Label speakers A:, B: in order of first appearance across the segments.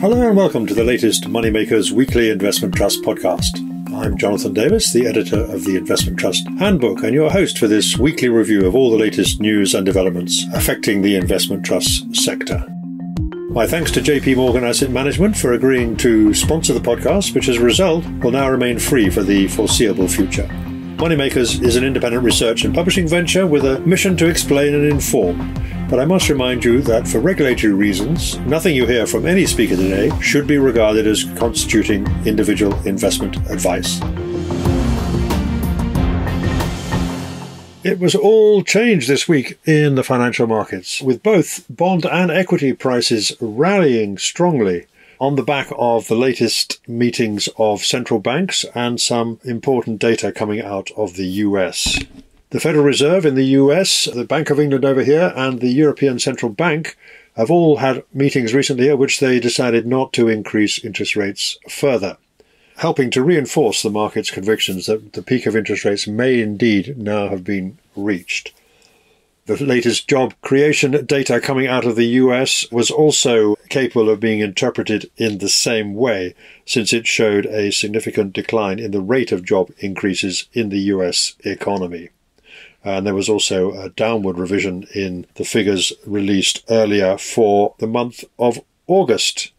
A: Hello and welcome to the latest Moneymakers Weekly Investment Trust podcast. I'm Jonathan Davis, the editor of the Investment Trust Handbook, and your host for this weekly review of all the latest news and developments affecting the investment trust sector. My thanks to JP Morgan Asset Management for agreeing to sponsor the podcast, which as a result will now remain free for the foreseeable future. Moneymakers is an independent research and publishing venture with a mission to explain and inform but I must remind you that for regulatory reasons, nothing you hear from any speaker today should be regarded as constituting individual investment advice. It was all changed this week in the financial markets, with both bond and equity prices rallying strongly on the back of the latest meetings of central banks and some important data coming out of the US. The Federal Reserve in the US, the Bank of England over here, and the European Central Bank have all had meetings recently at which they decided not to increase interest rates further, helping to reinforce the market's convictions that the peak of interest rates may indeed now have been reached. The latest job creation data coming out of the US was also capable of being interpreted in the same way, since it showed a significant decline in the rate of job increases in the US economy. And there was also a downward revision in the figures released earlier for the month of August.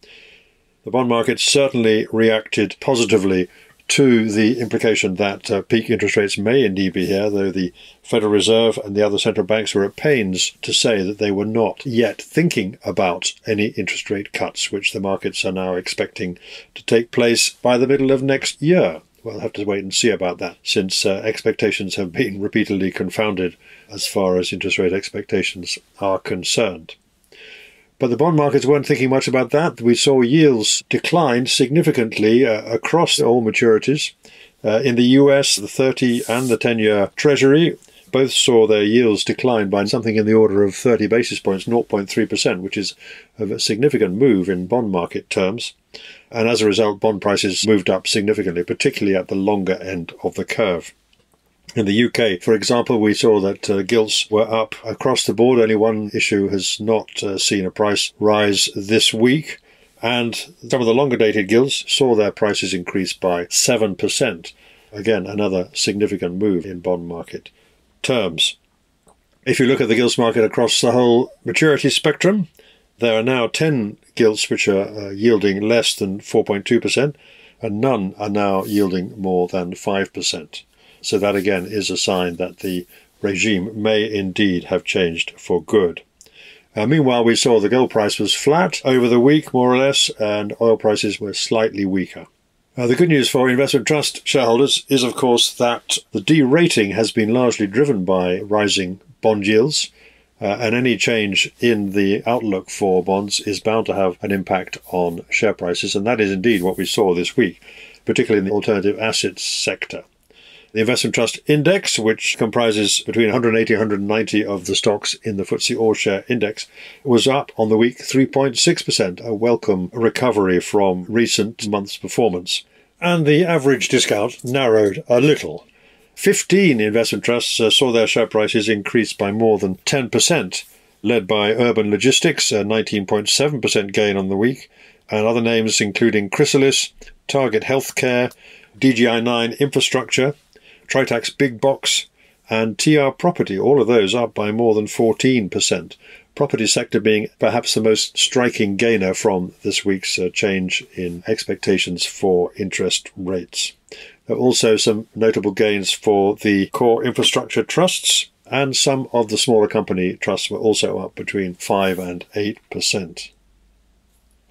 A: The bond market certainly reacted positively to the implication that uh, peak interest rates may indeed be here, though the Federal Reserve and the other central banks were at pains to say that they were not yet thinking about any interest rate cuts, which the markets are now expecting to take place by the middle of next year we'll have to wait and see about that, since uh, expectations have been repeatedly confounded as far as interest rate expectations are concerned. But the bond markets weren't thinking much about that. We saw yields decline significantly uh, across all maturities. Uh, in the US, the 30 and the 10 year Treasury both saw their yields decline by something in the order of 30 basis points, 0.3%, which is a significant move in bond market terms. And as a result, bond prices moved up significantly, particularly at the longer end of the curve. In the UK, for example, we saw that uh, gilts were up across the board. Only one issue has not uh, seen a price rise this week. And some of the longer dated gilts saw their prices increase by 7%. Again, another significant move in bond market terms. If you look at the gilts market across the whole maturity spectrum, there are now 10 gilts which are uh, yielding less than 4.2%, and none are now yielding more than 5%. So that again is a sign that the regime may indeed have changed for good. Uh, meanwhile, we saw the gold price was flat over the week, more or less, and oil prices were slightly weaker. Uh, the good news for investment trust shareholders is, of course, that the derating has been largely driven by rising bond yields, uh, and any change in the outlook for bonds is bound to have an impact on share prices, and that is indeed what we saw this week, particularly in the alternative assets sector. The investment trust index, which comprises between 180 and 190 of the stocks in the FTSE All Share Index, was up on the week 3.6%, a welcome recovery from recent months' performance and the average discount narrowed a little. 15 investment trusts uh, saw their share prices increase by more than 10%, led by Urban Logistics, a 19.7% gain on the week, and other names including Chrysalis, Target Healthcare, DGI9 Infrastructure, Tritax Big Box, and TR Property, all of those up by more than 14% property sector being perhaps the most striking gainer from this week's uh, change in expectations for interest rates. Also some notable gains for the core infrastructure trusts, and some of the smaller company trusts were also up between 5 and 8%.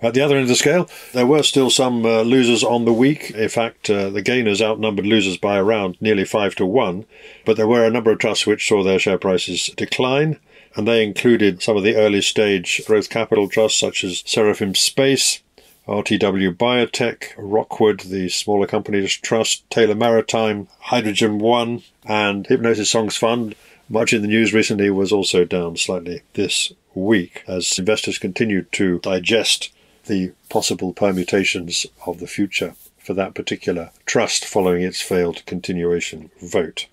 A: At the other end of the scale, there were still some uh, losers on the week. In fact, uh, the gainers outnumbered losers by around nearly 5 to 1, but there were a number of trusts which saw their share prices decline and they included some of the early stage growth capital trusts such as Seraphim Space, RTW Biotech, Rockwood, the smaller companies trust, Taylor Maritime, Hydrogen One, and Hipgnosis Songs Fund. Much in the news recently was also down slightly this week as investors continued to digest the possible permutations of the future for that particular trust following its failed continuation vote.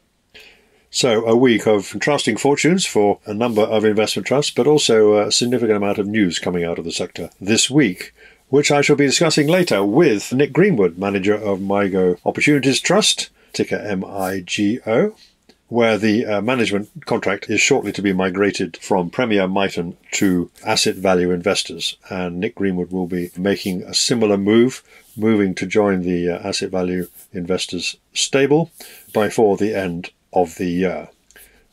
A: So, a week of contrasting fortunes for a number of investment trusts, but also a significant amount of news coming out of the sector this week. Which I shall be discussing later with Nick Greenwood, manager of MIGO Opportunities Trust, ticker MIGO, where the uh, management contract is shortly to be migrated from Premier Miton to asset value investors. And Nick Greenwood will be making a similar move, moving to join the uh, asset value investors stable before the end of the year.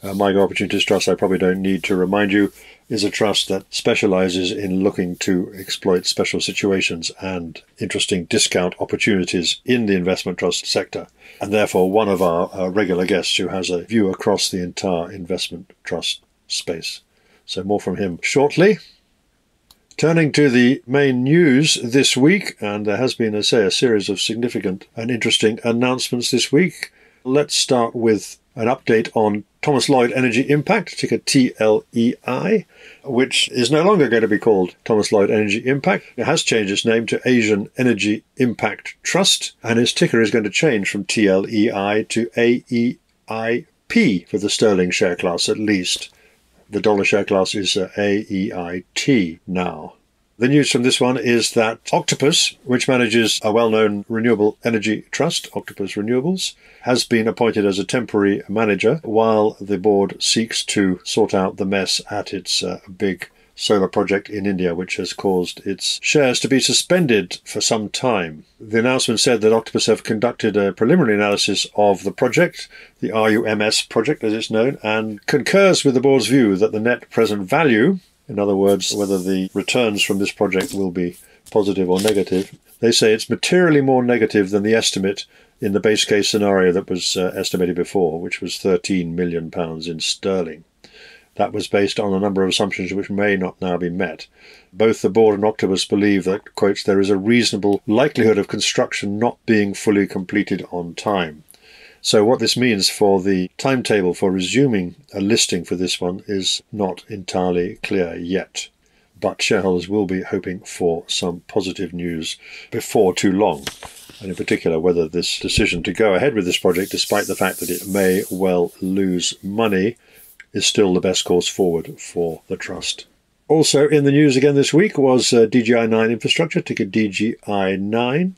A: Uh, MIGO Opportunities Trust, I probably don't need to remind you, is a trust that specializes in looking to exploit special situations and interesting discount opportunities in the investment trust sector. And therefore, one of our uh, regular guests who has a view across the entire investment trust space. So, more from him shortly. Turning to the main news this week, and there has been, I say, a series of significant and interesting announcements this week. Let's start with an update on Thomas Lloyd Energy Impact, ticker TLEI, which is no longer going to be called Thomas Lloyd Energy Impact. It has changed its name to Asian Energy Impact Trust, and its ticker is going to change from TLEI to AEIP for the sterling share class at least. The dollar share class is uh, AEIT now. The news from this one is that Octopus, which manages a well known renewable energy trust, Octopus Renewables, has been appointed as a temporary manager while the board seeks to sort out the mess at its uh, big solar project in India, which has caused its shares to be suspended for some time. The announcement said that Octopus have conducted a preliminary analysis of the project, the RUMS project as it's known, and concurs with the board's view that the net present value in other words, whether the returns from this project will be positive or negative. They say it's materially more negative than the estimate in the base case scenario that was uh, estimated before, which was 13 million pounds in sterling. That was based on a number of assumptions which may not now be met. Both the board and Octopus believe that, quotes, there is a reasonable likelihood of construction not being fully completed on time. So, what this means for the timetable for resuming a listing for this one is not entirely clear yet. But shareholders will be hoping for some positive news before too long, and in particular, whether this decision to go ahead with this project, despite the fact that it may well lose money, is still the best course forward for the trust. Also in the news again this week was uh, DGI9 Infrastructure, ticker DGI9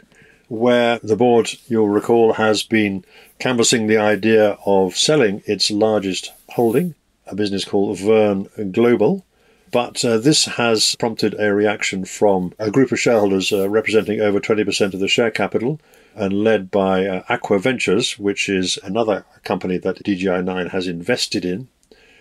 A: where the board, you'll recall, has been canvassing the idea of selling its largest holding, a business called Verne Global. But uh, this has prompted a reaction from a group of shareholders uh, representing over 20% of the share capital and led by uh, Aqua Ventures, which is another company that DGI9 has invested in.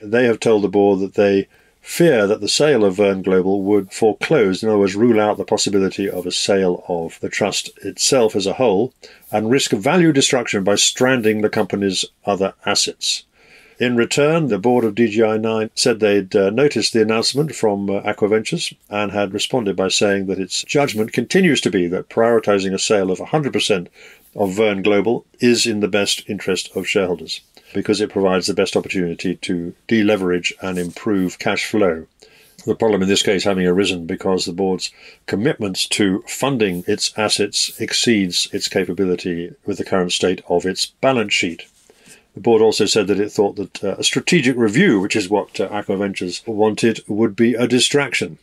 A: They have told the board that they fear that the sale of Verne Global would foreclose, in other words, rule out the possibility of a sale of the trust itself as a whole, and risk value destruction by stranding the company's other assets. In return, the board of DGI9 said they'd uh, noticed the announcement from uh, Aquaventures and had responded by saying that its judgment continues to be that prioritizing a sale of 100% of Verne Global is in the best interest of shareholders because it provides the best opportunity to deleverage and improve cash flow. The problem in this case having arisen because the board's commitments to funding its assets exceeds its capability with the current state of its balance sheet. The board also said that it thought that uh, a strategic review, which is what uh, Aqua Ventures wanted, would be a distraction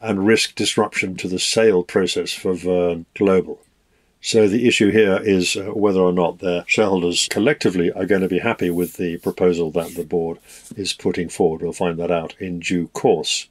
A: and risk disruption to the sale process for Verne Global. So the issue here is uh, whether or not their shareholders collectively are going to be happy with the proposal that the board is putting forward. We'll find that out in due course.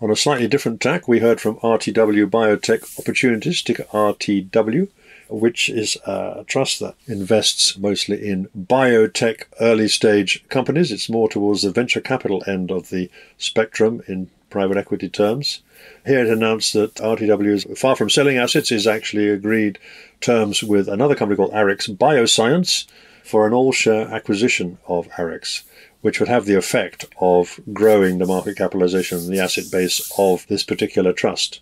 A: On a slightly different tack, we heard from RTW Biotech Opportunities, ticker RTW, which is a trust that invests mostly in biotech early stage companies. It's more towards the venture capital end of the spectrum in private equity terms. Here it announced that RTW is far from selling assets, is actually agreed terms with another company called Arix Bioscience for an all share acquisition of Arix, which would have the effect of growing the market capitalization and the asset base of this particular trust.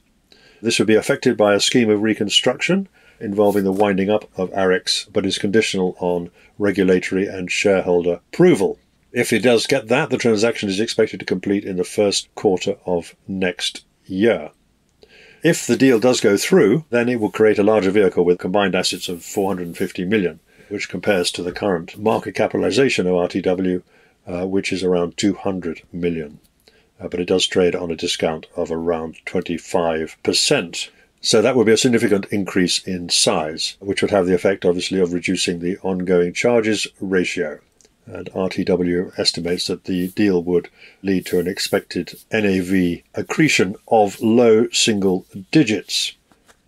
A: This would be affected by a scheme of reconstruction involving the winding up of Arix, but is conditional on regulatory and shareholder approval. If it does get that, the transaction is expected to complete in the first quarter of next year. If the deal does go through, then it will create a larger vehicle with combined assets of 450 million, which compares to the current market capitalization of RTW, uh, which is around 200 million. Uh, but it does trade on a discount of around 25%. So that would be a significant increase in size, which would have the effect, obviously, of reducing the ongoing charges ratio. And RTW estimates that the deal would lead to an expected NAV accretion of low single digits.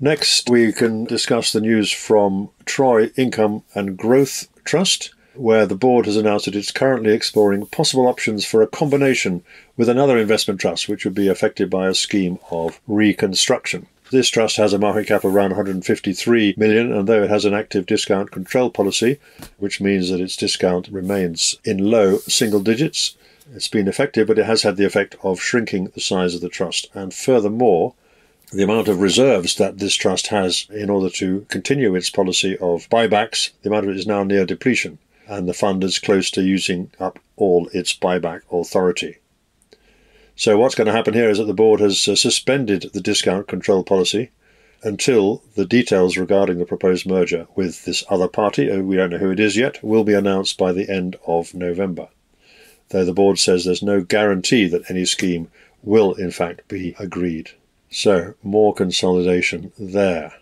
A: Next, we can discuss the news from Troy Income and Growth Trust, where the board has announced that it's currently exploring possible options for a combination with another investment trust, which would be affected by a scheme of reconstruction. This trust has a market cap of around 153 million, and though it has an active discount control policy, which means that its discount remains in low single digits, it's been effective, but it has had the effect of shrinking the size of the trust. And furthermore, the amount of reserves that this trust has in order to continue its policy of buybacks, the amount of it is now near depletion, and the fund is close to using up all its buyback authority. So what's going to happen here is that the board has uh, suspended the discount control policy until the details regarding the proposed merger with this other party, uh, we don't know who it is yet, will be announced by the end of November. Though the board says there's no guarantee that any scheme will in fact be agreed. So more consolidation there.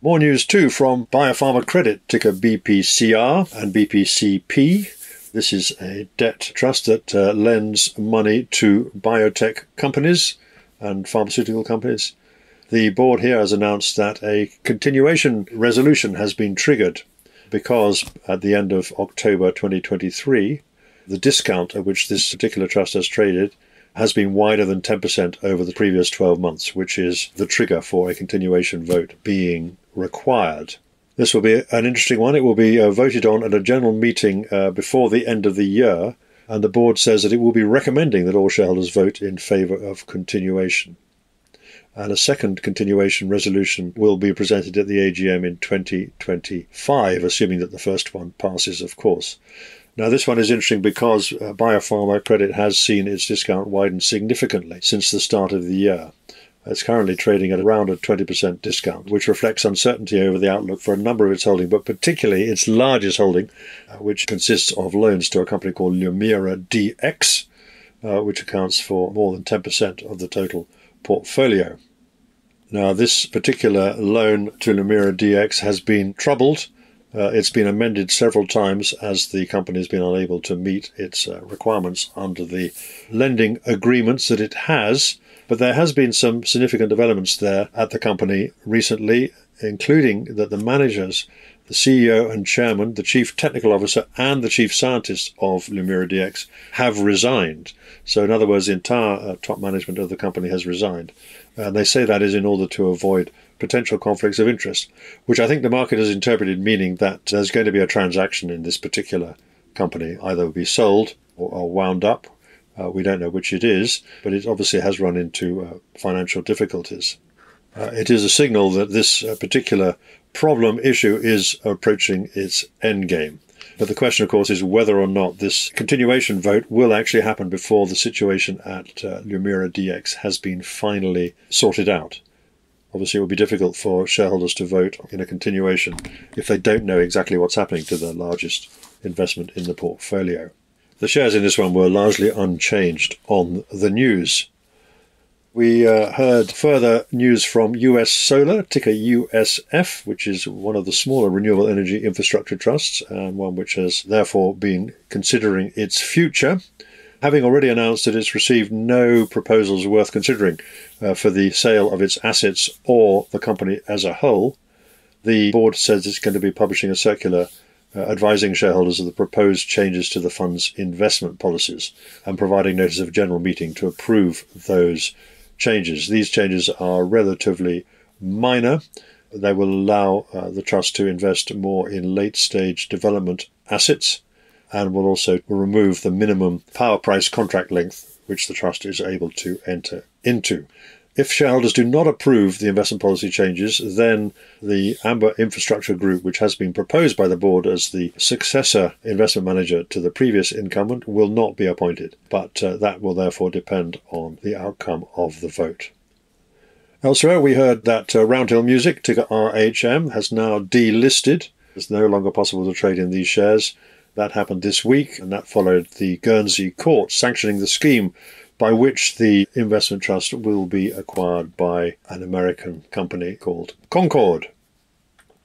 A: More news too from Biopharma Credit, ticker BPCR and BPCP. This is a debt trust that uh, lends money to biotech companies and pharmaceutical companies. The board here has announced that a continuation resolution has been triggered because at the end of October 2023, the discount at which this particular trust has traded has been wider than 10% over the previous 12 months, which is the trigger for a continuation vote being required. This will be an interesting one. It will be uh, voted on at a general meeting uh, before the end of the year, and the board says that it will be recommending that all shareholders vote in favour of continuation. And a second continuation resolution will be presented at the AGM in 2025, assuming that the first one passes, of course. Now, this one is interesting because uh, Biopharma Credit has seen its discount widen significantly since the start of the year. It's currently trading at around a 20% discount, which reflects uncertainty over the outlook for a number of its holdings, but particularly its largest holding, uh, which consists of loans to a company called Lumira DX, uh, which accounts for more than 10% of the total portfolio. Now, this particular loan to Lumira DX has been troubled. Uh, it's been amended several times as the company has been unable to meet its uh, requirements under the lending agreements that it has. But there has been some significant developments there at the company recently, including that the managers, the CEO and chairman, the chief technical officer, and the chief scientist of Lumira DX have resigned. So, in other words, the entire uh, top management of the company has resigned. And they say that is in order to avoid potential conflicts of interest, which I think the market has interpreted meaning that there's going to be a transaction in this particular company, either be sold or, or wound up uh, we don't know which it is, but it obviously has run into uh, financial difficulties. Uh, it is a signal that this uh, particular problem issue is approaching its end game. But the question, of course, is whether or not this continuation vote will actually happen before the situation at uh, Lumira DX has been finally sorted out. Obviously, it will be difficult for shareholders to vote in a continuation if they don't know exactly what's happening to their largest investment in the portfolio. The shares in this one were largely unchanged on the news. We uh, heard further news from US Solar, ticker USF, which is one of the smaller renewable energy infrastructure trusts and one which has therefore been considering its future. Having already announced that it's received no proposals worth considering uh, for the sale of its assets or the company as a whole, the board says it's going to be publishing a circular uh, advising shareholders of the proposed changes to the fund's investment policies and providing notice of a general meeting to approve those changes. These changes are relatively minor. They will allow uh, the trust to invest more in late stage development assets and will also remove the minimum power price contract length which the trust is able to enter into. If shareholders do not approve the investment policy changes, then the Amber Infrastructure Group, which has been proposed by the board as the successor investment manager to the previous incumbent, will not be appointed. But uh, that will therefore depend on the outcome of the vote. Elsewhere, we heard that uh, Roundhill Music, ticker RHM, has now delisted. It's no longer possible to trade in these shares. That happened this week, and that followed the Guernsey court sanctioning the scheme by which the investment trust will be acquired by an American company called Concord.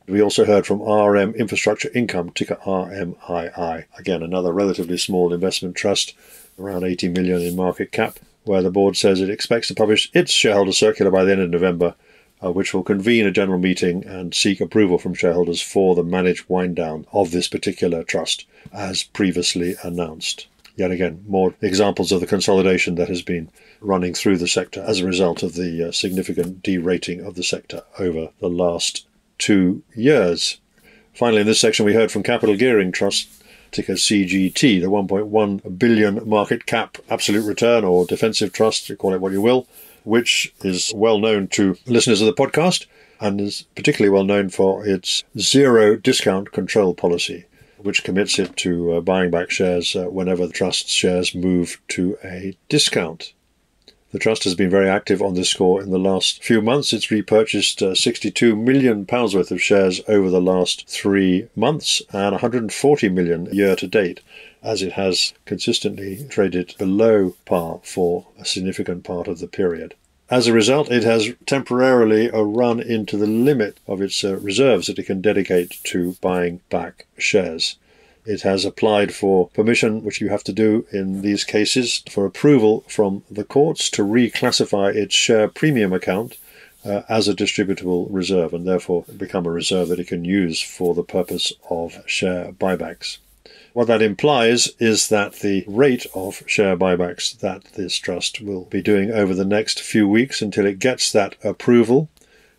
A: We also heard from RM Infrastructure Income, ticker RMII. Again, another relatively small investment trust, around 80 million in market cap, where the board says it expects to publish its shareholder circular by the end of November, uh, which will convene a general meeting and seek approval from shareholders for the managed wind down of this particular trust, as previously announced. Yet again, more examples of the consolidation that has been running through the sector as a result of the uh, significant derating of the sector over the last two years. Finally, in this section, we heard from Capital Gearing Trust, ticker CGT, the 1.1 billion market cap absolute return or defensive trust, you call it what you will, which is well known to listeners of the podcast and is particularly well known for its zero discount control policy, which commits it to uh, buying back shares uh, whenever the trust's shares move to a discount. The Trust has been very active on this score in the last few months. It's repurchased uh, £62 million worth of shares over the last three months and £140 million year to date, as it has consistently traded below par for a significant part of the period. As a result, it has temporarily run into the limit of its uh, reserves that it can dedicate to buying back shares. It has applied for permission, which you have to do in these cases, for approval from the courts to reclassify its share premium account uh, as a distributable reserve and therefore become a reserve that it can use for the purpose of share buybacks. What that implies is that the rate of share buybacks that this trust will be doing over the next few weeks until it gets that approval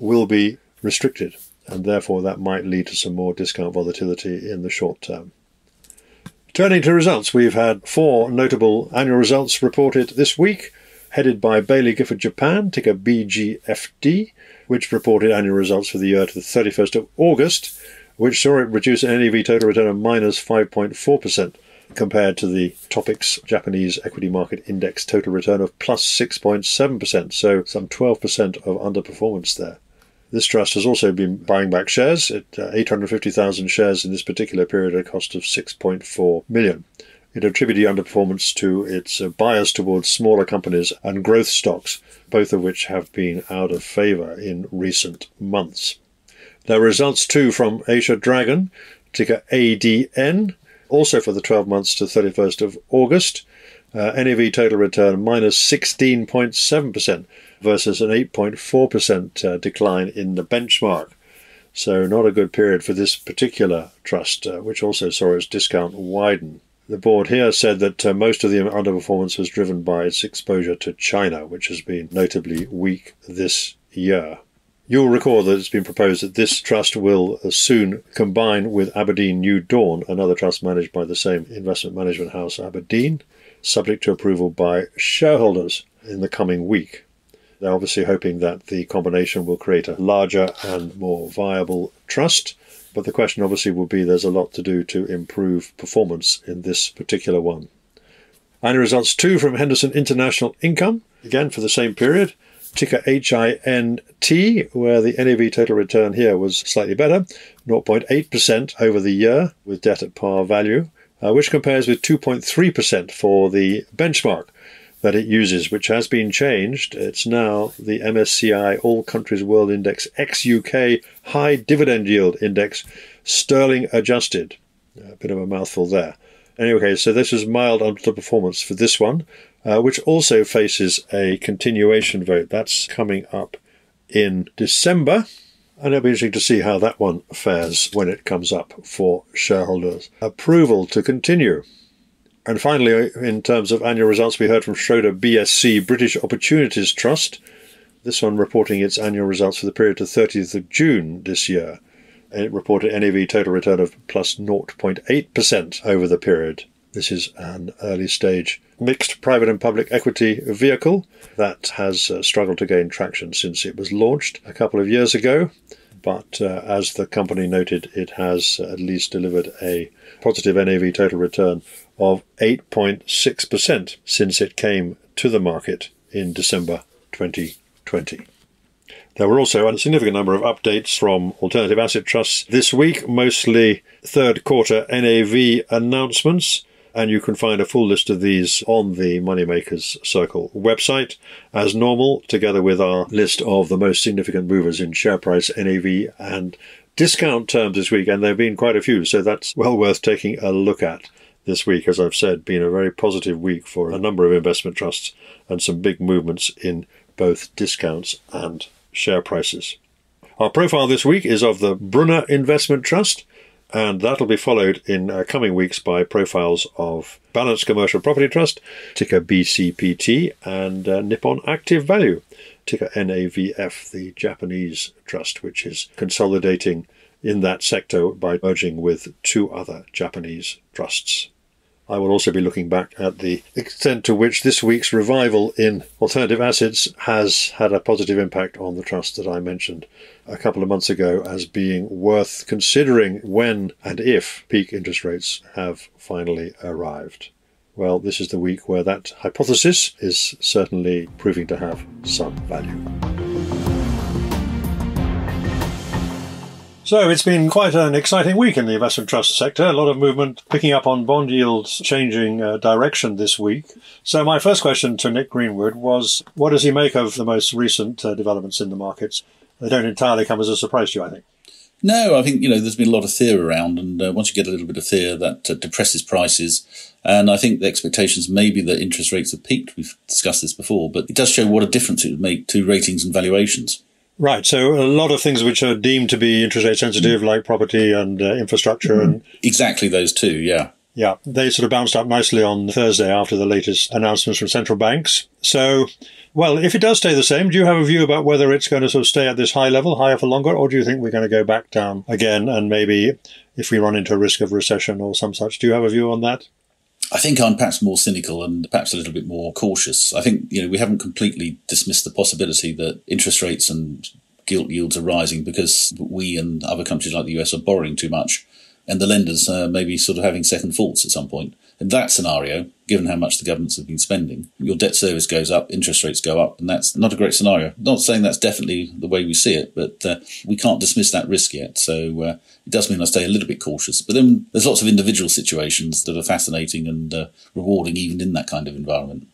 A: will be restricted, and therefore that might lead to some more discount volatility in the short term. Turning to results, we've had four notable annual results reported this week, headed by Baillie Gifford Japan, ticker BGFD, which reported annual results for the year to the 31st of August, which saw it reduce NAV total return of minus 5.4% compared to the Topix Japanese Equity Market Index total return of plus 6.7%, so some 12% of underperformance there. This trust has also been buying back shares at uh, 850,000 shares in this particular period at a cost of 6.4 million. It attributed underperformance to its uh, bias towards smaller companies and growth stocks, both of which have been out of favor in recent months. Are results too from Asia Dragon, ticker ADN, also for the 12 months to 31st of August. Uh, NAV total return minus 16.7% versus an 8.4% uh, decline in the benchmark. So, not a good period for this particular trust, uh, which also saw its discount widen. The board here said that uh, most of the underperformance was driven by its exposure to China, which has been notably weak this year. You'll recall that it's been proposed that this trust will uh, soon combine with Aberdeen New Dawn, another trust managed by the same investment management house, Aberdeen, subject to approval by shareholders in the coming week. They're obviously hoping that the combination will create a larger and more viable trust. But the question obviously will be there's a lot to do to improve performance in this particular one. Annual results too from Henderson International Income, again for the same period. Ticker HINT, where the NAV total return here was slightly better, 0.8% over the year with debt at par value, uh, which compares with 2.3% for the benchmark that it uses, which has been changed. It's now the MSCI All Countries World Index ex UK High Dividend Yield Index, sterling adjusted. A bit of a mouthful there. Anyway, so this is mild underperformance for this one, uh, which also faces a continuation vote. That's coming up in December. And it'll be interesting to see how that one fares when it comes up for shareholders' approval to continue. And finally, in terms of annual results, we heard from Schroder BSC, British Opportunities Trust. This one reporting its annual results for the period to 30th of June this year. It reported NAV total return of plus 0.8% over the period. This is an early stage mixed private and public equity vehicle that has uh, struggled to gain traction since it was launched a couple of years ago. But uh, as the company noted, it has at least delivered a positive NAV total return of 8.6% since it came to the market in December 2020. There were also a significant number of updates from alternative asset trusts this week, mostly third quarter NAV announcements. And you can find a full list of these on the Moneymakers Circle website, as normal, together with our list of the most significant movers in share price, NAV, and discount terms this week. And there have been quite a few, so that's well worth taking a look at this week. As I've said, been a very positive week for a number of investment trusts and some big movements in both discounts and share prices. Our profile this week is of the Brunner Investment Trust, and that'll be followed in uh, coming weeks by profiles of Balanced Commercial Property Trust, ticker BCPT, and uh, Nippon Active Value, ticker NAVF, the Japanese trust, which is consolidating in that sector by merging with two other Japanese trusts. I will also be looking back at the extent to which this week's revival in alternative assets has had a positive impact on the trust that I mentioned a couple of months ago as being worth considering when and if peak interest rates have finally arrived. Well, this is the week where that hypothesis is certainly proving to have some value. So it's been quite an exciting week in the investment trust sector. A lot of movement picking up on bond yields changing uh, direction this week. So my first question to Nick Greenwood was, what does he make of the most recent uh, developments in the markets? They don't entirely come as a surprise to you, I think.
B: No, I think you know there's been a lot of fear around, and uh, once you get a little bit of fear, that uh, depresses prices. And I think the expectations may be that interest rates have peaked. We've discussed this before, but it does show what a difference it would make to ratings and valuations.
A: Right. So a lot of things which are deemed to be interest rate sensitive, mm. like property and uh, infrastructure, mm. and
B: exactly those two. Yeah.
A: Yeah, they sort of bounced up nicely on Thursday after the latest announcements from central banks. So, well, if it does stay the same, do you have a view about whether it's going to sort of stay at this high level, higher for longer, or do you think we're going to go back down again and maybe if we run into a risk of recession or some such? Do you have a view on that?
B: I think I'm perhaps more cynical and perhaps a little bit more cautious. I think you know we haven't completely dismissed the possibility that interest rates and gilt yields are rising because we and other countries like the US are borrowing too much, and the lenders uh, may be sort of having second thoughts at some point. In that scenario, given how much the governments have been spending, your debt service goes up, interest rates go up, and that's not a great scenario. Not saying that's definitely the way we see it, but uh, we can't dismiss that risk yet. So uh, it does mean I stay a little bit cautious. But then there's lots of individual situations that are fascinating and uh, rewarding even in that kind of environment.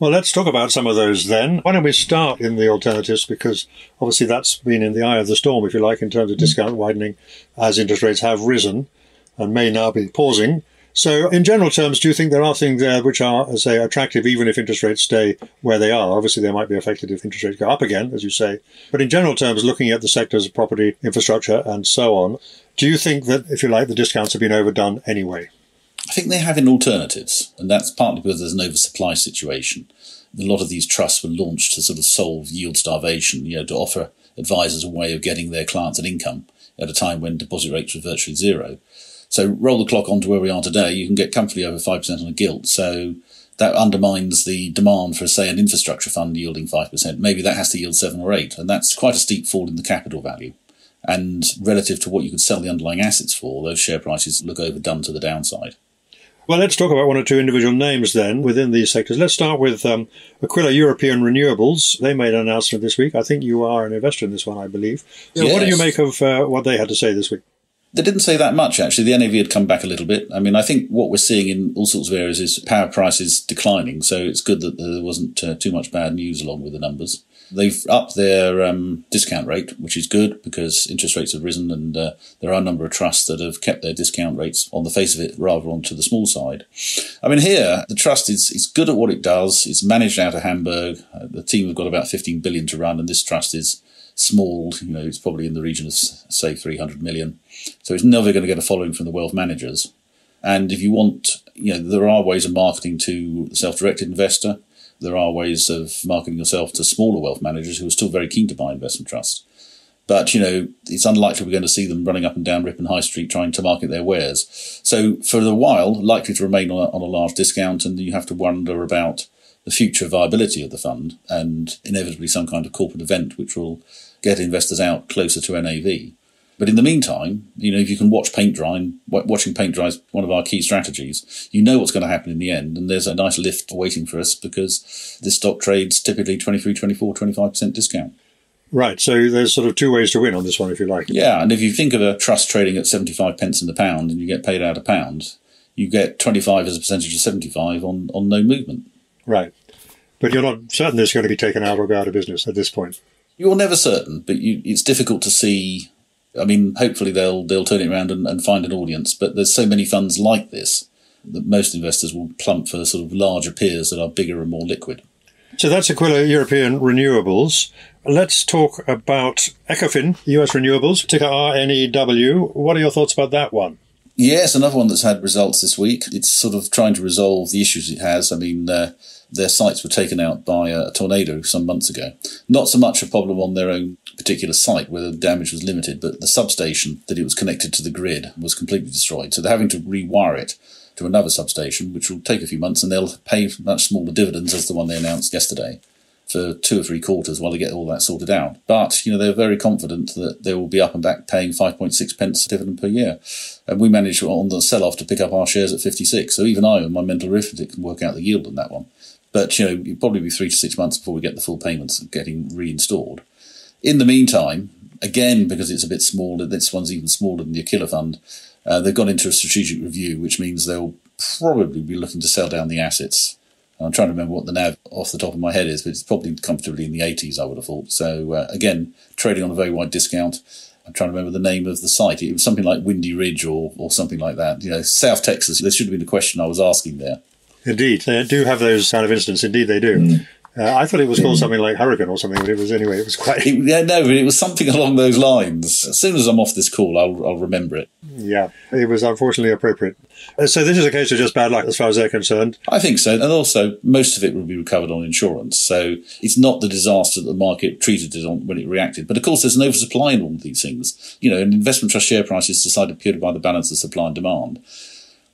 A: Well, let's talk about some of those then. Why don't we start in the alternatives because obviously that's been in the eye of the storm, if you like, in terms of discount widening as interest rates have risen and may now be pausing. So, in general terms, do you think there are things there which are, say, attractive even if interest rates stay where they are? Obviously, they might be affected if interest rates go up again, as you say. But in general terms, looking at the sectors of property, infrastructure, and so on, do you think that, if you like, the discounts have been overdone anyway?
B: I think they're having alternatives, and that's partly because there's an oversupply situation. A lot of these trusts were launched to sort of solve yield starvation, you know, to offer advisors a way of getting their clients an income at a time when deposit rates were virtually zero. So roll the clock on to where we are today, you can get comfortably over 5% on a gilt. So that undermines the demand for, say, an infrastructure fund yielding 5%. Maybe that has to yield 7 or 8, and that's quite a steep fall in the capital value. And relative to what you could sell the underlying assets for, those share prices look overdone to the downside.
A: Well, let's talk about one or two individual names then within these sectors. Let's start with um, Aquila European Renewables. They made an announcement this week. I think you are an investor in this one, I believe. Yes. What do you make of uh, what they had to say this week?
B: They didn't say that much, actually. The NAV had come back a little bit. I mean, I think what we're seeing in all sorts of areas is power prices declining. So it's good that there wasn't uh, too much bad news along with the numbers. They've upped their um, discount rate, which is good because interest rates have risen, and uh, there are a number of trusts that have kept their discount rates on the face of it rather onto the small side. I mean, here the trust is is good at what it does. It's managed out of Hamburg. Uh, the team have got about 15 billion to run, and this trust is small. You know, it's probably in the region of say 300 million. So it's never going to get a following from the wealth managers. And if you want, you know, there are ways of marketing to the self-directed investor. There are ways of marketing yourself to smaller wealth managers who are still very keen to buy investment trusts. But, you know, it's unlikely we're going to see them running up and down Ripon High Street trying to market their wares. So for a while, likely to remain on a, on a large discount and you have to wonder about the future viability of the fund and inevitably some kind of corporate event which will get investors out closer to NAV. But in the meantime, you know, if you can watch paint dry, watching paint dry is one of our key strategies, you know what's going to happen in the end. And there's a nice lift waiting for us because this stock trades typically 23, 24, 25% discount.
A: Right. So there's sort of two ways to win on this one, if you like.
B: Yeah. And if you think of a trust trading at 75 pence in the pound and you get paid out a pound, you get 25 as a percentage of 75 on, on no movement.
A: Right. But you're not certain it's going to be taken out or go out of business at this point.
B: You're never certain, but you, it's difficult to see. I mean, hopefully they'll they'll turn it around and, and find an audience. But there's so many funds like this that most investors will plump for sort of larger peers that are bigger and more liquid.
A: So that's Aquila European Renewables. Let's talk about Ecofin US Renewables, ticker RNEW. What are your thoughts about that one?
B: Yes, another one that's had results this week. It's sort of trying to resolve the issues it has. I mean, uh, their sites were taken out by a tornado some months ago. Not so much a problem on their own particular site where the damage was limited, but the substation that it was connected to the grid was completely destroyed. So they're having to rewire it to another substation, which will take a few months, and they'll pay much smaller dividends as the one they announced yesterday for two or three quarters while they get all that sorted out. But, you know, they're very confident that they will be up and back paying 5.6 pence dividend per year. And we managed on the sell-off to pick up our shares at 56. So even I, with my mental arithmetic, can work out the yield on that one. But, you know, it'll probably be three to six months before we get the full payments getting reinstalled. In the meantime, again, because it's a bit smaller, this one's even smaller than the Aquila Fund, uh, they've gone into a strategic review, which means they'll probably be looking to sell down the assets I'm trying to remember what the NAV off the top of my head is, but it's probably comfortably in the 80s, I would have thought. So, uh, again, trading on a very wide discount. I'm trying to remember the name of the site. It was something like Windy Ridge or, or something like that. You know, South Texas. There should have been a question I was asking there.
A: Indeed, they do have those kind of incidents. Indeed, they do. Mm. Uh, I thought it was called something like Hurricane or something, but it was anyway. It was quite.
B: It, yeah, no, but it was something along those lines. As soon as I'm off this call, I'll, I'll remember it.
A: Yeah, it was unfortunately appropriate. Uh, so this is a case of just bad luck as far as they're concerned.
B: I think so, and also most of it will be recovered on insurance. So it's not the disaster that the market treated it on when it reacted. But of course, there's an oversupply in all of these things. You know, an investment trust share price is decided purely by the balance of supply and demand.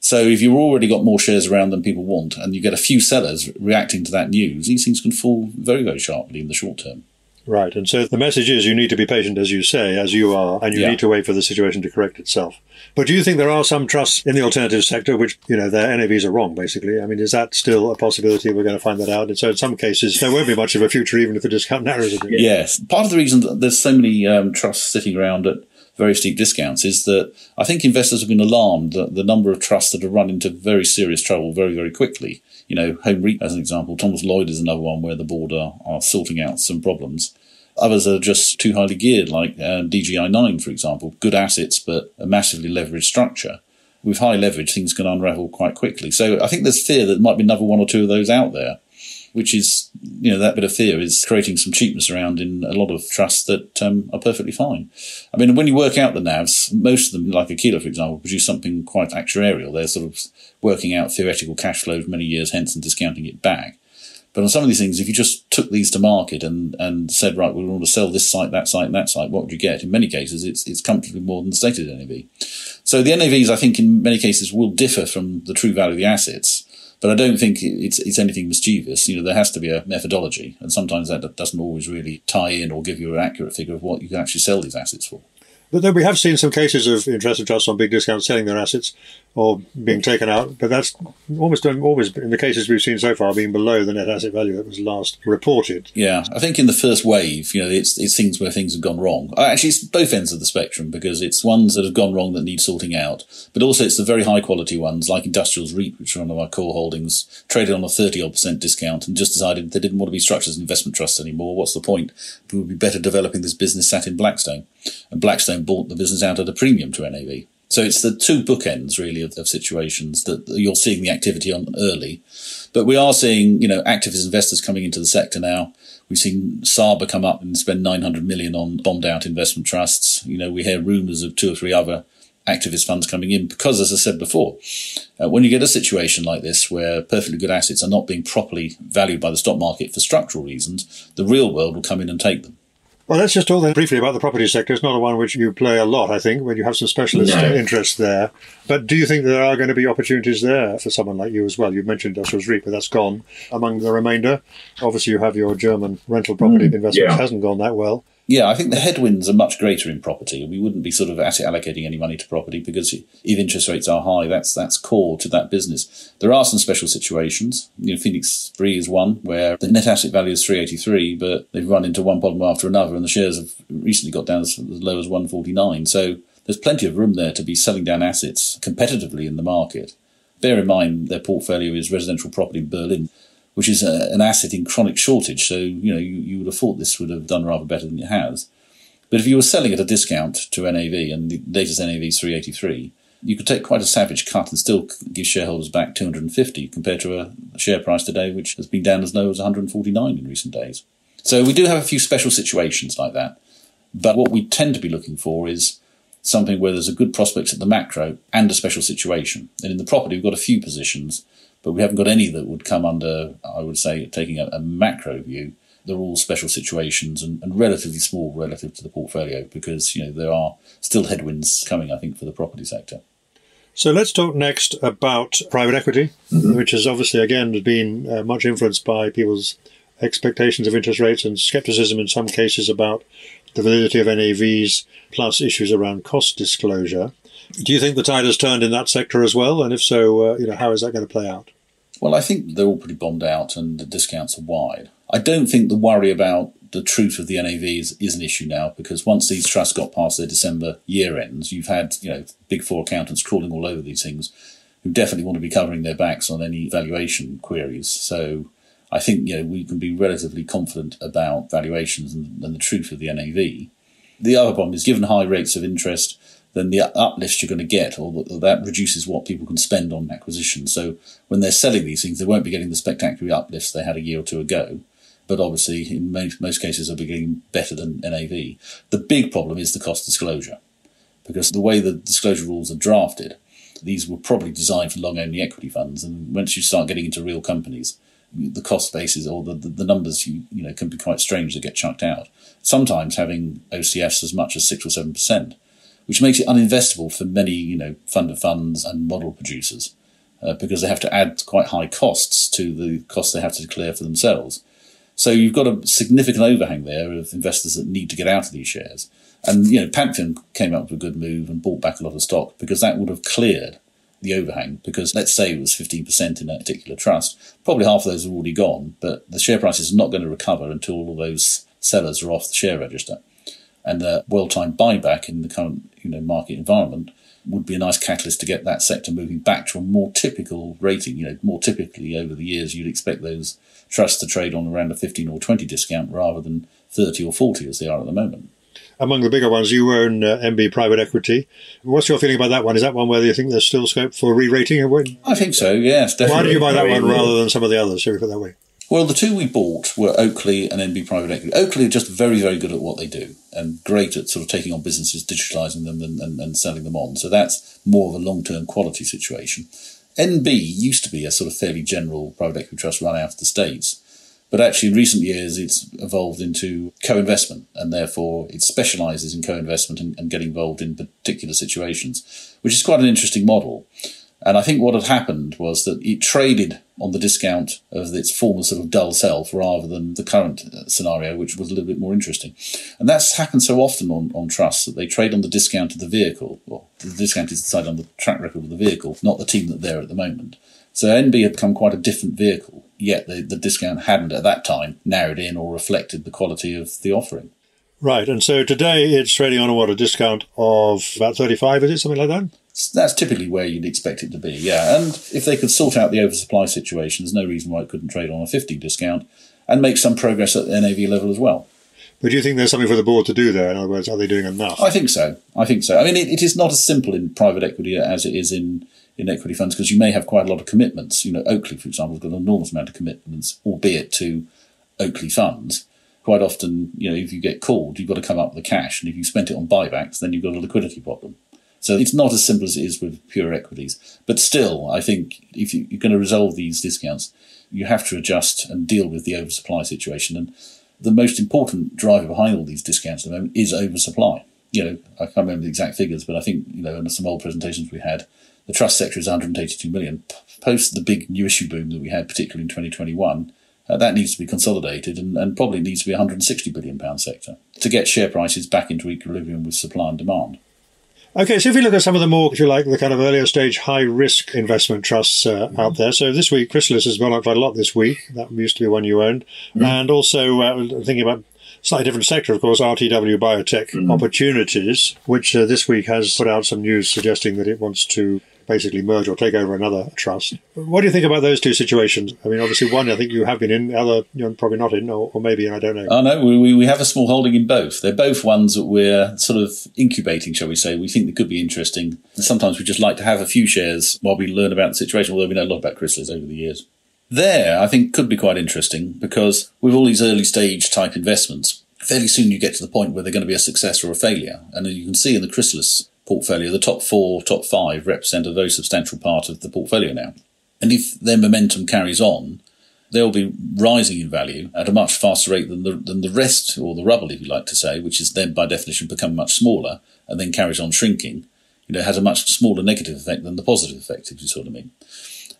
B: So if you've already got more shares around than people want, and you get a few sellers reacting to that news, these things can fall very, very sharply in the short term.
A: Right. And so the message is you need to be patient, as you say, as you are, and you yeah. need to wait for the situation to correct itself. But do you think there are some trusts in the alternative sector which, you know, their NAVs are wrong, basically? I mean, is that still a possibility? We're going to find that out. And so in some cases, there won't be much of a future, even if the discount narrows a bit.
B: Yes. Part of the reason that there's so many um, trusts sitting around at very steep discounts is that I think investors have been alarmed that the number of trusts that have run into very serious trouble very, very quickly. You know, Home REIT, as an example, Thomas Lloyd is another one where the board are, are sorting out some problems. Others are just too highly geared, like uh, DGI9, for example. Good assets, but a massively leveraged structure. With high leverage, things can unravel quite quickly. So I think there's fear that there might be another one or two of those out there which is, you know, that bit of fear is creating some cheapness around in a lot of trusts that um, are perfectly fine. I mean, when you work out the NAVs, most of them, like Aquila, for example, produce something quite actuarial. They're sort of working out theoretical cash flows many years hence and discounting it back. But on some of these things, if you just took these to market and, and said, right, we want to sell this site, that site, and that site, what would you get? In many cases, it's, it's comfortably more than the stated NAV. So the NAVs, I think, in many cases will differ from the true value of the assets. But I don't think it's it's anything mischievous. You know, there has to be a methodology, and sometimes that doesn't always really tie in or give you an accurate figure of what you can actually sell these assets for.
A: But then we have seen some cases of interested trusts on big discounts selling their assets or being taken out, but that's almost always in the cases we've seen so far being below the net asset value that was last reported.
B: Yeah, I think in the first wave, you know, it's it's things where things have gone wrong. Uh, actually, it's both ends of the spectrum because it's ones that have gone wrong that need sorting out, but also it's the very high quality ones like Industrials REIT, which are one of our core holdings, traded on a thirty odd percent discount and just decided they didn't want to be structured as an investment trusts anymore. What's the point? We would be better developing this business sat in Blackstone, and Blackstone bought the business out at a premium to NAV. So it's the two bookends really of, of situations that you're seeing the activity on early. But we are seeing, you know, activist investors coming into the sector now. We've seen Saba come up and spend 900 million on bombed out investment trusts. You know, we hear rumours of two or three other activist funds coming in because, as I said before, uh, when you get a situation like this where perfectly good assets are not being properly valued by the stock market for structural reasons, the real world will come in and take them.
A: Well, let's just talk then briefly about the property sector. It's not a one which you play a lot, I think, when you have some specialist no. interests there. But do you think there are going to be opportunities there for someone like you as well? You mentioned Industrials REIT, but that's gone. Among the remainder, obviously you have your German rental property mm, investment, yeah. which hasn't gone that well.
B: Yeah, I think the headwinds are much greater in property. And we wouldn't be sort of allocating any money to property because if interest rates are high, that's that's core to that business. There are some special situations. You know, Phoenix Spree is one where the net asset value is 383, but they've run into one problem after another, and the shares have recently got down as low as 149. So there's plenty of room there to be selling down assets competitively in the market Bear in mind their portfolio is residential property in Berlin, which is a, an asset in chronic shortage. So, you know, you, you would have thought this would have done rather better than it has. But if you were selling at a discount to NAV, and the latest NAV is 383, you could take quite a savage cut and still give shareholders back 250 compared to a share price today, which has been down as low as 149 in recent days. So we do have a few special situations like that. But what we tend to be looking for is something where there's a good prospect at the macro and a special situation. And in the property, we've got a few positions, but we haven't got any that would come under, I would say, taking a, a macro view. They're all special situations and, and, relatively small relative to the portfolio because, you know, there are still headwinds coming, I think, for the property sector.
A: So let's talk next about private equity, mm-hmm. which has obviously, again, been uh, much influenced by people's expectations of interest rates and skepticism in some cases about the validity of NAVs, plus issues around cost disclosure. Do you think the tide has turned in that sector as well? And if so, uh, you know, how is that going to play out?
B: Well, I think they're all pretty bombed out and the discounts are wide. I don't think the worry about the truth of the NAVs is an issue now because once these trusts got past their December year ends, you've had, you know, big four accountants crawling all over these things who definitely want to be covering their backs on any valuation queries. So I think you know we can be relatively confident about valuations and, and the truth of the NAV. The other problem is given high rates of interest, then the uplift you're going to get, or that reduces what people can spend on acquisition. So when they're selling these things, they won't be getting the spectacular uplifts they had a year or two ago. But obviously, in most, most cases, they'll be getting better than NAV. The big problem is the cost disclosure, because the way the disclosure rules are drafted, these were probably designed for long-only equity funds, and once you start getting into real companies, the cost bases or the, the, numbers you you know can be quite strange that get chucked out. Sometimes having OCFs as much as six or seven percent, which makes it uninvestable for many you know fund of funds and model producers uh, because they have to add quite high costs to the costs they have to declare for themselves. So you've got a significant overhang there of investors that need to get out of these shares. And you know, Pantheon came up with a good move and bought back a lot of stock because that would have cleared the overhang because let's say it was 15% in a particular trust, probably half of those are already gone, but the share price is not going to recover until all those sellers are off the share register. And the well-timed buyback in the current you know market environment would be a nice catalyst to get that sector moving back to a more typical rating. You know, more typically over the years, you'd expect those trusts to trade on around a 15 or 20 discount rather than 30 or 40 as they are at the moment
A: among the bigger ones, you own uh, NB Private Equity. What's your feeling about that one? Is that one where you think there's still scope for re-rating?
B: I think so. Yes, definitely.
A: Why did you buy that one rather than some of the others? Shall we put that way?
B: Well, the two we bought were Oakley and NB Private Equity. Oakley are just very, very good at what they do and great at sort of taking on businesses, digitalising them, and, and, and selling them on. So that's more of a long-term quality situation. NB used to be a sort of fairly general private equity trust run out of the States. But actually, in recent years, it's evolved into co-investment, and therefore it specialises in co-investment and, and getting involved in particular situations, which is quite an interesting model. And I think what had happened was that it traded on the discount of its former sort of dull self rather than the current uh, scenario, which was a little bit more interesting. And that's happened so often on, on trusts that they trade on the discount of the vehicle. or the discount is decided on the track record of the vehicle, not the team that they're at the moment. So NB had become quite a different vehicle yet the, the discount hadn't at that time narrowed in or reflected the quality of the offering.
A: Right, and so today it's trading on a what a discount of about thirty-five, is it something like that?
B: That's typically where you'd expect it to be, yeah. And if they could sort out the oversupply situation, there's no reason why it couldn't trade on a fifty discount and make some progress at the NAV level as well.
A: But do you think there's something for the board to do there? In other words, are they doing enough?
B: I think so. I think so. I mean, it, it is not as simple in private equity as it is in in equity funds because you may have quite a lot of commitments. You know, Oakley, for example, has got an enormous amount of commitments, albeit to Oakley funds. Quite often, you know, if you get called, you've got to come up with the cash, and if you spent it on buybacks, then you've got a liquidity problem. So it's not as simple as it is with pure equities. But still, I think if you, are going to resolve these discounts, you have to adjust and deal with the oversupply situation. And the most important driver behind all these discounts at the moment is oversupply. You know, I can't remember the exact figures, but I think, you know, in some old presentations we had, the trust sector is 182 million. Post the big new issue boom that we had, particularly in 2021, uh, that needs to be consolidated and, and probably needs to be a 160 billion pound sector to get share prices back into equilibrium with supply and demand.
A: Okay, so if we look at some of the more, if you like, the kind of earlier stage high risk investment trusts uh, mm-hmm. out there. So this week, Chrysalis has gone up quite a lot this week. That used to be one you owned. Mm-hmm. And also uh, thinking about slightly different sector, of course, RTW Biotech mm-hmm. Opportunities, which uh, this week has put out some news suggesting that it wants to basically merge or take over another trust. What do you think about those two situations? I mean, obviously, one I think you have been in, the other you're probably not in, or, or maybe I don't know.
B: Oh no, we, we have a small holding in both. They're both ones that we're sort of incubating, shall we say. We think they could be interesting. Sometimes we just like to have a few shares while we learn about the situation, although we know a lot about Chrysalis over the years. There, I think, could be quite interesting because with all these early stage type investments, fairly soon you get to the point where they're going to be a success or a failure. And you can see in the Chrysalis portfolio, the top four, top five represent a very substantial part of the portfolio now. And if their momentum carries on, they'll be rising in value at a much faster rate than the, than the rest, or the rubble, if you like to say, which is then by definition become much smaller and then carries on shrinking. You know, has a much smaller negative effect than the positive effect, if you sort of mean.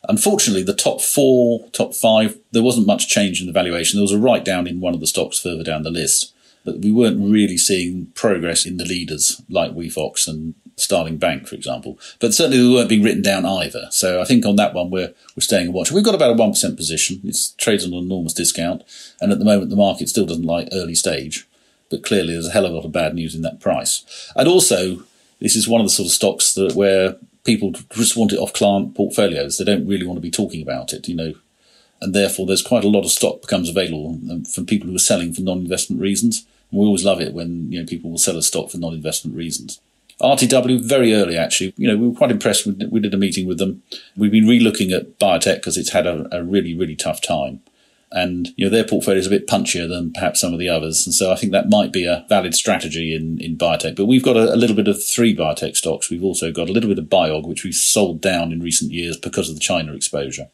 B: Unfortunately, the top four, top five, there wasn't much change in the valuation. There was a write down in one of the stocks further down the list, but we weren't really seeing progress in the leaders like WeFox and Starling Bank, for example. But certainly they weren't being written down either. So I think on that one we're we're staying a watch. We've got about a one percent position. It's trades on an enormous discount, and at the moment the market still doesn't like early stage. But clearly there's a hell of a lot of bad news in that price. And also this is one of the sort of stocks that where people just want it off client portfolios. They don't really want to be talking about it, you know. And therefore, there's quite a lot of stock becomes available um, from people who are selling for non-investment reasons. And we always love it when you know people will sell a stock for non-investment reasons. RTW very early actually. You know, we were quite impressed. we did a meeting with them. We've been re-looking at biotech because it's had a, a really really tough time and you know their portfolio is a bit punchier than perhaps some of the others, and so I think that might be a valid strategy in in biotech. But we've got a, a, little bit of three biotech stocks. We've also got a little bit of Biog, which we've sold down in recent years because of the China exposure,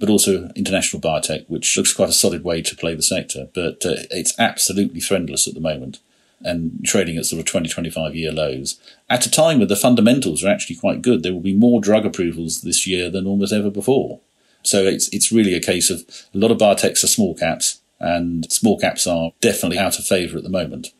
B: but also international biotech, which looks quite a solid way to play the sector. But uh, it's absolutely friendless at the moment. And trading at sort of 20, 25 year lows at a time where the fundamentals are actually quite good. There will be more drug approvals this year than almost ever before. So it's it's really a case of a lot of biotechs are small caps, and small caps are definitely out of favour at the moment.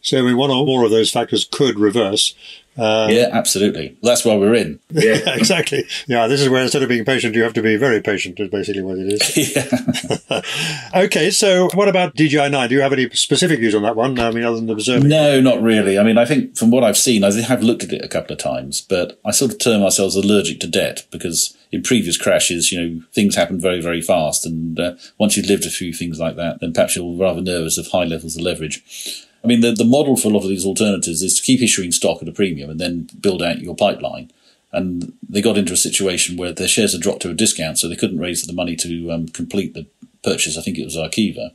A: So I mean, one or more of those factors could reverse.
B: Uh, yeah, absolutely. That's why we're in.
A: Yeah, exactly. Yeah, this is where instead of being patient, you have to be very patient. Is basically what it is. yeah. okay, so what about DGI9? Do you have any specific views on that one? I mean, other than observing.
B: No, not really. I mean, I think from what I've seen, I have looked at it a couple of times, but I sort of term ourselves allergic to debt because in previous crashes, you know, things happen very, very fast. And uh, once you've lived a few things like that, then perhaps you're rather nervous of high levels of leverage. I mean, the, the model for a lot of these alternatives is to keep issuing stock at a premium and then build out your pipeline. And they got into a situation where their shares had dropped to a discount, so they couldn't raise the money to um, complete the purchase. I think it was Arqiva.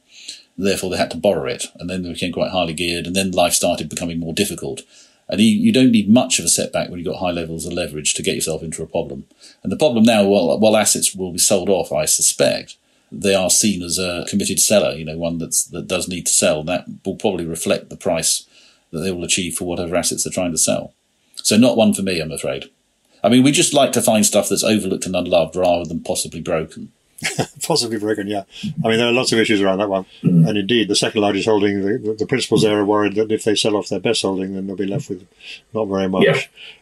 B: Therefore, they had to borrow it, and then they became quite highly geared, and then life started becoming more difficult. And you, you don't need much of a setback when you've got high levels of leverage to get yourself into a problem. And the problem now, while, while assets will be sold off, I suspect, they are seen as a committed seller, you know, one that's, that does need to sell. That will probably reflect the price that they will achieve for whatever assets they're trying to sell. So not one for me, I'm afraid. I mean, we just like to find stuff that's overlooked and unloved rather than possibly broken.
A: Possibly broken, yeah. I mean, there are lots of issues around that one. Mm. And indeed, the second largest holding, the, the, principals there are worried that if they sell off their best holding, then they'll be left with not very much. Yeah.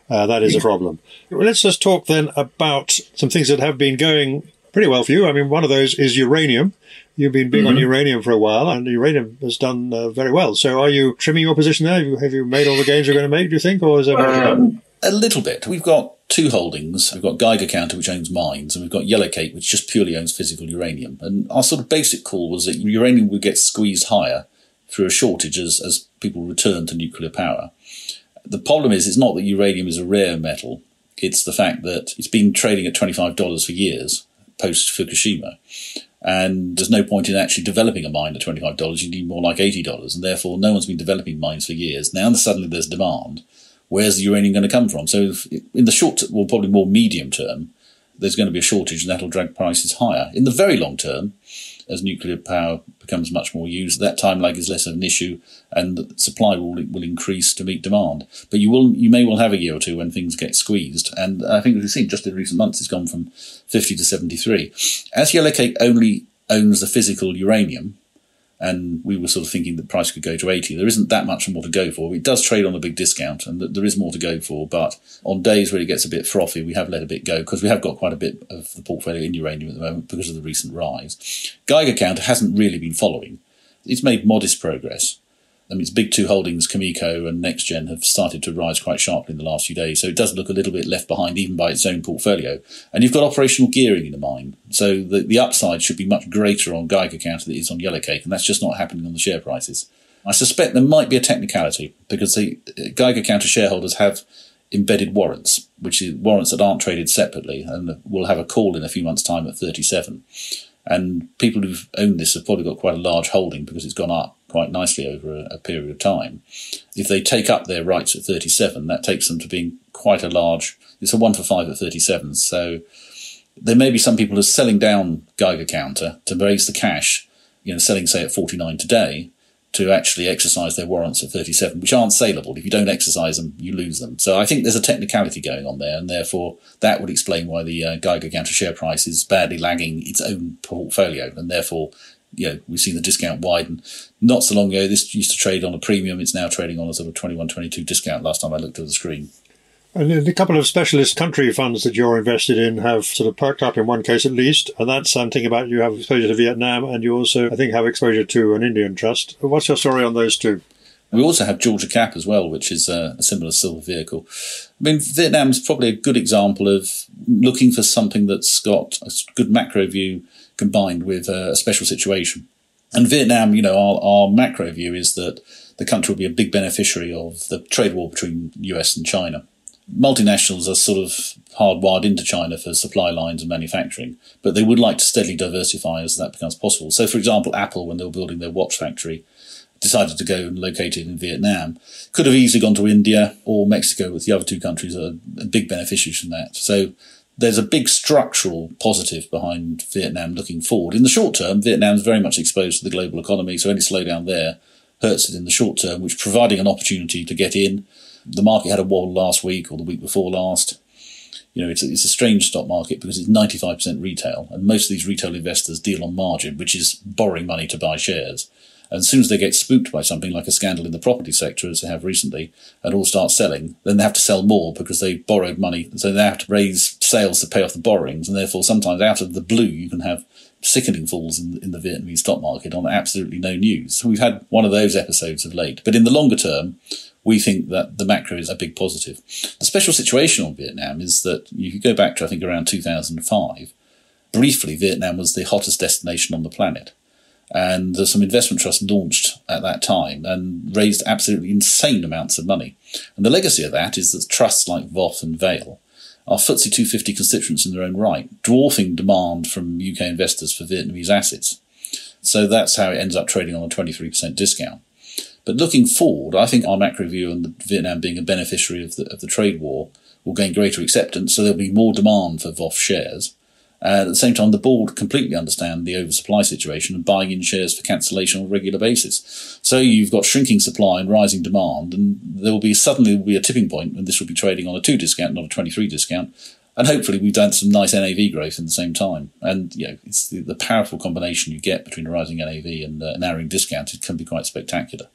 A: Uh, that is yeah. a problem. Let's just talk then about some things that have been going pretty well for you. I mean, one of those is uranium. You've been big mm-hmm. on uranium for a while, and uranium has done uh, very well. So, are you trimming your position there? Have you, have you made all the gains you're going to make? Do you think, or is there um,
B: a little bit? We've got two holdings. We've got Geiger Counter, which owns mines, and we've got Yellowcake, which just purely owns physical uranium. And our sort of basic call was that uranium would get squeezed higher through a shortage as, as people return to nuclear power. The problem is, it's not that uranium is a rare metal. It's the fact that it's been trading at $25 for years post Fukushima. And there's no point in actually developing a mine at $25. You need more like $80. And therefore, no one's been developing mines for years. Now suddenly there's demand where's the uranium going to come from? So in the short, well, probably more medium term, there's going to be a shortage and that'll drag prices higher. In the very long term, as nuclear power becomes much more used, that time lag is less of an issue and supply will, will increase to meet demand. But you will, you may well have a year or two when things get squeezed. And I think we've seen just in recent months, it's gone from 50 to 73. As Yellowcake only owns the physical uranium, and we were sort of thinking the price could go to 80. There isn't that much more to go for. It does trade on a big discount and there is more to go for, but on days where it gets a bit frothy, we have let a bit go because we have got quite a bit of the portfolio in uranium at the moment because of the recent rise. Geiger counter hasn't really been following. It's made modest progress. I mean, its big two holdings, Cameco and NextGen, have started to rise quite sharply in the last few days. So it does look a little bit left behind, even by its own portfolio. And you've got operational gearing in the mind. So the, the upside should be much greater on Geiger counter than it is on Yellowcake. And that's just not happening on the share prices. I suspect there might be a technicality because the uh, Geiger counter shareholders have embedded warrants, which is warrants that aren't traded separately and will have a call in a few months' time at 37. And people who've owned this have probably got quite a large holding because it's gone up quite nicely over a, a, period of time. If they take up their rights at 37, that takes them to being quite a large, it's a one for five at 37. So there may be some people who are selling down Geiger counter to raise the cash, you know, selling say at 49 today to actually exercise their warrants at 37, which aren't saleable. If you don't exercise them, you lose them. So I think there's a technicality going on there, and therefore that would explain why the uh, Geiger counter share price is badly lagging its own portfolio, and therefore you know, we've seen the discount widen. Not so long ago, this used to trade on a premium. It's now trading on a sort of 21, 22 discount last time I looked at the screen.
A: And a couple of specialist country funds that you're invested in have sort of perked up in one case at least. And that's I'm thinking about you have exposure to Vietnam and you also, I think, have exposure to an Indian trust. What's your story on those two?
B: We also have Georgia Cap as well, which is a, a similar silver vehicle. I mean, Vietnam is probably a good example of looking for something that's got a good macro view combined with a special situation. And Vietnam, you know, our, our macro view is that the country will be a big beneficiary of the trade war between US and China. Multinationals are sort of hardwired into China for supply lines and manufacturing, but they would like to steadily diversify as that becomes possible. So, for example, Apple, when they were building their watch factory, decided to go and locate it in Vietnam. Could have easily gone to India or Mexico, with the other two countries that are big beneficiaries from that. So there's a big structural positive behind Vietnam looking forward. In the short term, Vietnam is very much exposed to the global economy, so any slowdown there hurts it in the short term, which providing an opportunity to get in. The market had a wobble last week or the week before last. You know, it's a, it's a strange stock market because it's 95% retail, and most of these retail investors deal on margin, which is borrowing money to buy shares. And as soon as they get spooked by something like a scandal in the property sector, as they have recently, and all start selling, then they have to sell more because they borrowed money. So they have to raise sales to pay off the borrowings. And therefore, sometimes out of the blue, you can have sickening falls in, in the Vietnamese stock market on absolutely no news. So we've had one of those episodes of late. But in the longer term, we think that the macro is a big positive. The special situation on Vietnam is that you go back to, I think, around 2005, briefly, Vietnam was the hottest destination on the planet. And there's some investment trusts launched at that time and raised absolutely insane amounts of money. And the legacy of that is that trusts like VOF and VEIL are FTSE 250 constituents in their own right, dwarfing demand from UK investors for Vietnamese assets. So that's how it ends up trading on a 23% discount. But looking forward, I think our macro view on Vietnam being a beneficiary of the, of the trade war will gain greater acceptance, so there'll be more demand for VOF shares. Uh, at the same time, the board completely understand the oversupply situation and buying in shares for cancellation on a regular basis. So you've got shrinking supply and rising demand, and there will be suddenly will be a tipping point when this will be trading on a two discount, not a twenty three discount. And hopefully, we've done some nice NAV growth in the same time. And you know, it's the, the powerful combination you get between a rising NAV and uh, narrowing discount. It can be quite spectacular.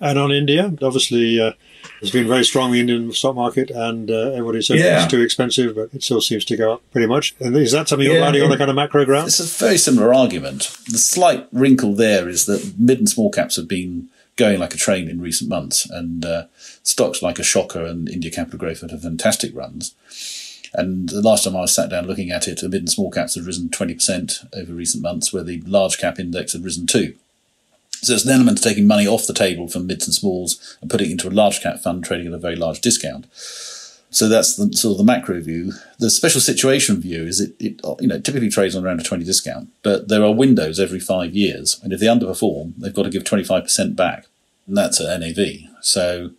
A: And on India, obviously, uh, it's been very strong the Indian stock market, and uh, everybody says yeah. it's too expensive, but it still seems to go up pretty much. And is that something you're yeah, on the kind of macro ground?
B: It's a very similar argument. The slight wrinkle there is that mid and small caps have been going like a train in recent months, and uh, stocks like Ashoka and India Capital Growth have had fantastic runs. And the last time I sat down looking at it, the mid and small caps had risen 20% over recent months, where the large cap index had risen too. So it's an element of taking money off the table from mids and smalls and putting it into a large cap fund trading at a very large discount. So that's the sort of the macro view. The special situation view is it, it you know typically trades on around a 20 discount, but there are windows every five years, and if they underperform, they've got to give 25% back, and that's at NAV. So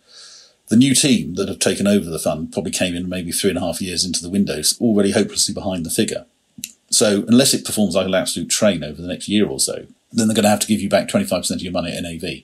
B: the new team that have taken over the fund probably came in maybe three and a half years into the windows, already hopelessly behind the figure. So unless it performs like an absolute train over the next year or so, then they're going to have to give you back 25% of your money at NAV.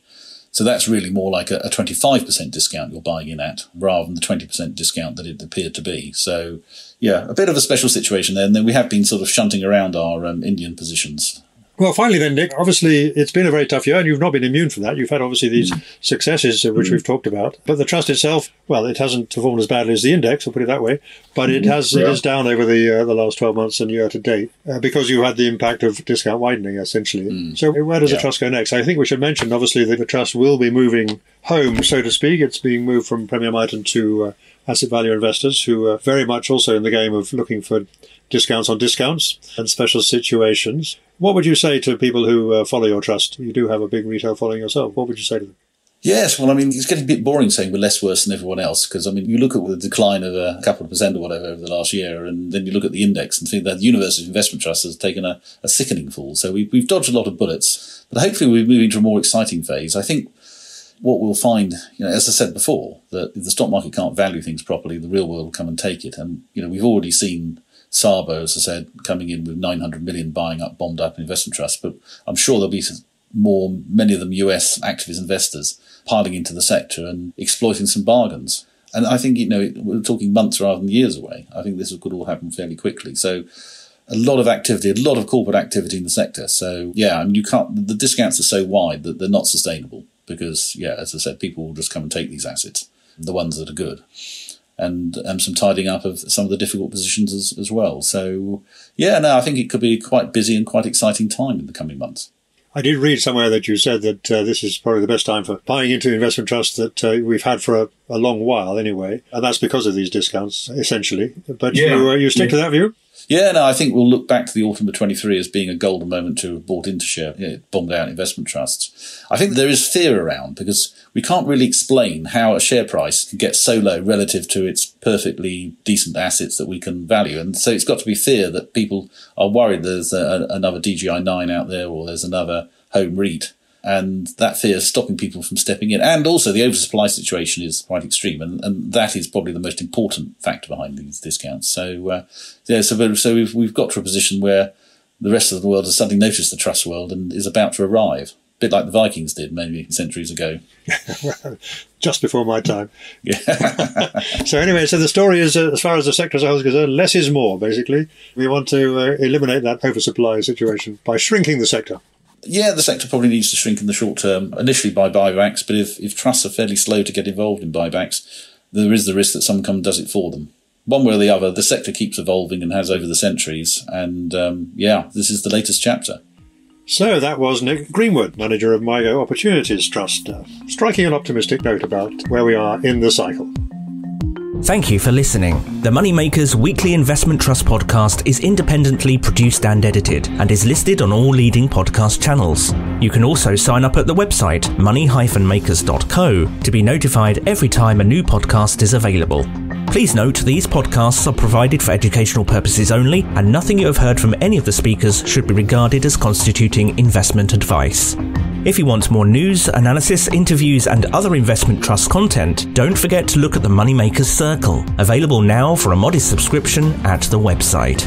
B: So that's really more like a, a 25% discount you're buying in at rather than the 20% discount that it appeared to be. So, yeah, a bit of a special situation there. And then we have been sort of shunting around our um, Indian positions.
A: Well, finally, then, Nick, obviously it's been a very tough year and you've not been immune from that. You've had obviously these mm. successes, uh, which mm. we've talked about. But the trust itself, well, it hasn't performed as badly as the index, I'll put it that way. But it mm-hmm. has, yeah. it is down over the uh, the last 12 months and year to date uh, because you had the impact of discount widening, essentially. Mm. So where does yeah. the trust go next? I think we should mention, obviously, that the trust will be moving home, so to speak. It's being moved from Premier Miton to uh, asset value investors who are very much also in the game of looking for discounts on discounts and special situations. What would you say to people who uh, follow your trust? You do have a big retail following yourself. What would you say to them?
B: Yes, well, I mean, it's getting a bit boring saying we're less worse than everyone else because, I mean, you look at the decline of a couple of percent or whatever over the last year, and then you look at the index and think that the University of Investment Trust has taken a, a sickening fall. So we, we've dodged a lot of bullets, but hopefully we're moving to a more exciting phase. I think what we'll find, you know, as I said before, that if the stock market can't value things properly, the real world will come and take it. And, you know, we've already seen Saba, as I said, coming in with 900 million buying up bombed up investment trusts. But I'm sure there'll be more, many of them US activist investors piling into the sector and exploiting some bargains. And I think, you know, we're talking months rather than years away. I think this could all happen fairly quickly. So a lot of activity, a lot of corporate activity in the sector. So yeah, I mean, you can't, the discounts are so wide that they're not sustainable because, yeah, as I said, people will just come and take these assets, the ones that are good and um, some tidying up of some of the difficult positions as, as well. So, yeah, no, I think it could be quite busy and quite exciting time in the coming months.
A: I did read somewhere that you said that uh, this is probably the best time for buying into investment trusts that uh, we've had for a, a, long while anyway, and that's because of these discounts, essentially. But yeah. you, uh, you stick yeah. to that view?
B: Yeah, no, I think we'll look back to the autumn of 23 as being a golden moment to have bought into share, you know, bombed out investment trusts. I think there is fear around because we can't really explain how a share price can get so low relative to its perfectly decent assets that we can value. And so it's got to be fear that people are worried there's a, another DGI 9 out there or there's another home REIT and that fear is stopping people from stepping in. And also, the oversupply situation is quite extreme, and, and that is probably the most important factor behind these discounts. So, uh, yeah, so, so we've, we've got to a position where the rest of the world has suddenly noticed the trust world and is about to arrive. A bit like the Vikings did many centuries ago.
A: Just before my time. Yeah. so anyway, so the story is, uh, as far as the sector as a whole is concerned, less is more, basically. We want to uh, eliminate that oversupply situation by shrinking the sector
B: yeah, the sector probably needs to shrink in the short term, initially by buybacks, but if, if trusts are fairly slow to get involved in buybacks, there is the risk that someone does it for them. One way or the other, the sector keeps evolving and has over the centuries, and um, yeah, this is the latest chapter.
A: So that was Nick Greenwood, manager of MIGO Opportunities Trust, uh, striking an optimistic note about where we are in the cycle.
C: Thank you for listening. The Moneymakers Weekly Investment Trust podcast is independently produced and edited and is listed on all leading podcast channels. You can also sign up at the website money-makers.co to be notified every time a new podcast is available. Please note these podcasts are provided for educational purposes only, and nothing you have heard from any of the speakers should be regarded as constituting investment advice. If you want more news, analysis, interviews, and other investment trust content, don't forget to look at the Moneymakers Circle, available now for a modest subscription at the website.